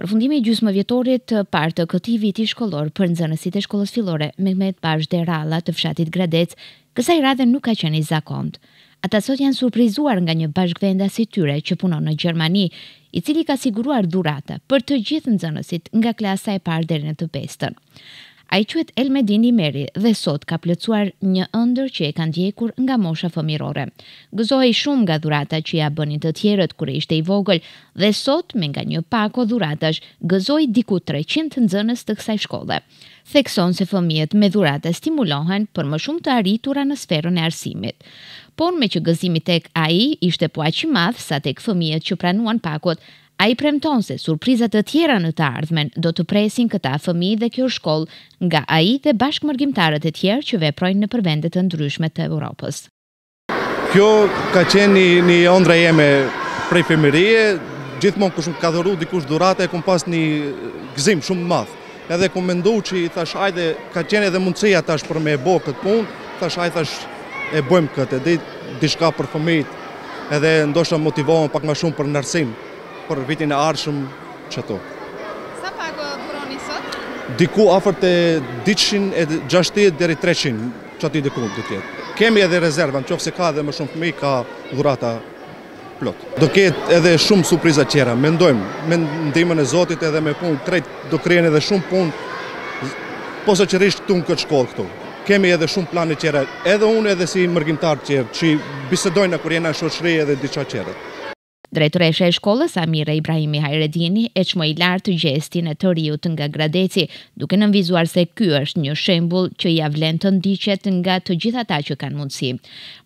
Përfundimi i gjysmëvjetorit të parë të këtij viti shkollor për nxënësit e shkollës fillore Mehmet Pashë Derralla të fshatit Gradec, kësaj radhe nuk ka qenë i zakontë. Ata sot janë surprizuar nga një bashkëvendas i tyre që punon në Gjermani, i cili ka siguruar dhurata për të gjithë nxënësit nga klasa e parë deri në të pestën. Ai quhet Elmedin Imeri dhe sot ka plotësuar një ëndërr që e ka ndjekur nga mosha fëmijërore. Gëzohej shumë nga dhuratat që ia bënin të tjerët kur ishte i vogël dhe sot me nga një pako dhuratash gëzoi diku treqind nxënës të kësaj shkolle. Thekson se fëmijët me dhurata stimulohen për më shumë të arritura në sferën e arsimit. Por meqë gëzimi tek ai ishte po aq i madh sa tek fëmijët që pranuan pakot, Ai premton se surpriza të tjera në të ardhmen do të presin këta fëmijë dhe kjo shkollë nga ai dhe bashkëmërgimtarët e tjerë që veprojnë nëpër vende të ndryshme të Europës. Kjo ka qenë ni ondrra jeme prej fëmirie, gjithmonë kush më ka dhuru dikush dhurata e kum pas ni gëzim shumë madh. Edhe kum mendu që thash ajde, ka qenë edhe mundësia tash për me e bo këtë punë, thash ajde tash e bojmë këtë, edhe diçka për fëmijët, edhe ndoshta motivohen pak ma shumë për në arsim, për vitin e ardhshëm qato. Sa pako dhuroni sot? Diku afër te 260 deri 300, qaty diku do t'jetë. Kemi edhe rezerva, në qoftë se ka edhe më shumë fëmijë, ka dhurata plot. Do ketë edhe shumë surpriza tjera, mendojmë, me ndihmën e Zotit edhe me punë krejt do kryhen edhe shumë punë posaçërisht këtu në këtë shkollë këtu. Kemi edhe shumë plane tjera, edhe unë edhe si mërgimtar tjerë, që i bisedojmë na kur jena shoqëri edhe diçka tjera. Drejtoresha e shkollës, Amire Ibrahimi Hajredini, e çmoi lart gjestin e të riut nga Gradeci, duke nënvizuar se ky është një shembull që ia vlen të ndiqet nga të gjithë ata që kanë mundësi.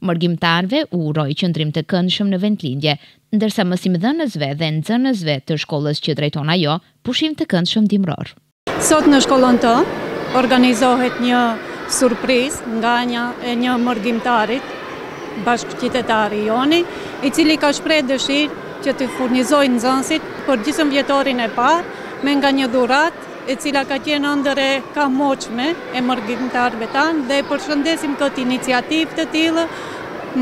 Mërgimtarëve u uroi qëndrim të këndshëm në vendlindje, ndërsa mësimdhënësve dhe nxënësve të shkollës që drejton ajo, pushim të këndshëm dimëror. Sot në shkollën tonë organizohet një surprizë nga anja e një mërgimtarit, bashkëqytetari joni, i cili ka shpreh dëshirë që të furnizojë nxënësit për gjysëmvjetorin e parë me nga një dhuratë e cila ka qenë ëndërr e kamotshme e mërgimtarëve tanë dhe e përshëndesim këtë iniciativë të tillë.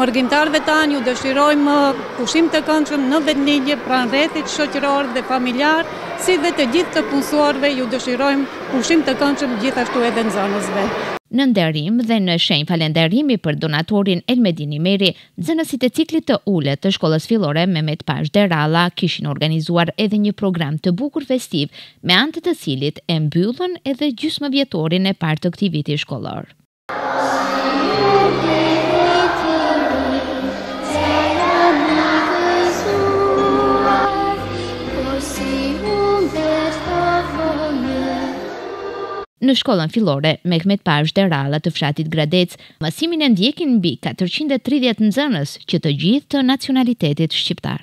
Mërgimtarëve tanë ju dëshirojmë pushim të këndshëm në vendlindje pranë rrethit shoqëror dhe familjar, si dhe të gjithë të punësuarve ju dëshirojmë pushim të këndshëm gjithashtu edhe nxënësve. Në nderim dhe në shenjë falenderimi për donatorin Elmedin Imeri, Nxënësit e ciklit të ulët të shkollës fillore Mehmet Pashë Derralla kishin organizuar edhe një program të bukur festiv me anë të të cilit e mbyllën edhe gjysmëvjetorin e parë të këtij viti shkollor. Në shkollën fillore Mehmet Pashë Derralla të fshatit Gradec Mësimin e ndjekin mbi katërqind e tridhjetë nxënës që të gjithë të nacionalitetit shqiptar.